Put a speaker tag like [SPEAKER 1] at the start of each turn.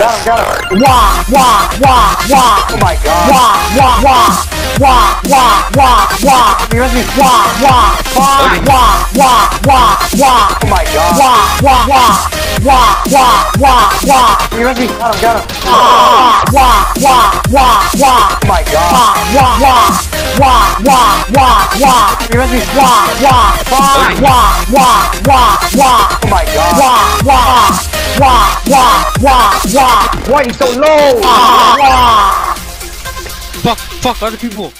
[SPEAKER 1] Wah, wah, wah, wah.
[SPEAKER 2] Oh my god.
[SPEAKER 1] Wah, wah, wah. Wah, wah, wah, wah.
[SPEAKER 2] He be
[SPEAKER 1] Wah, wah, wah, wah, wah, wah, wah.
[SPEAKER 2] Oh my god.
[SPEAKER 1] Wah, wah, wah. Wah, wah, wah, wah.
[SPEAKER 2] He be. Got him, got him.
[SPEAKER 1] Wah, wah, wah, wah, wah.
[SPEAKER 2] Oh my god.
[SPEAKER 1] Wah, wah, wah, wah, wah, wah.
[SPEAKER 2] He must be.
[SPEAKER 1] Wah, wah, wah, wah, wah, wah, wah.
[SPEAKER 2] Oh my god.
[SPEAKER 1] Wah, wah, wah, wah, wah, wah.
[SPEAKER 2] Why you so low?
[SPEAKER 1] Wah, wah.
[SPEAKER 3] Fuck, fuck, other people.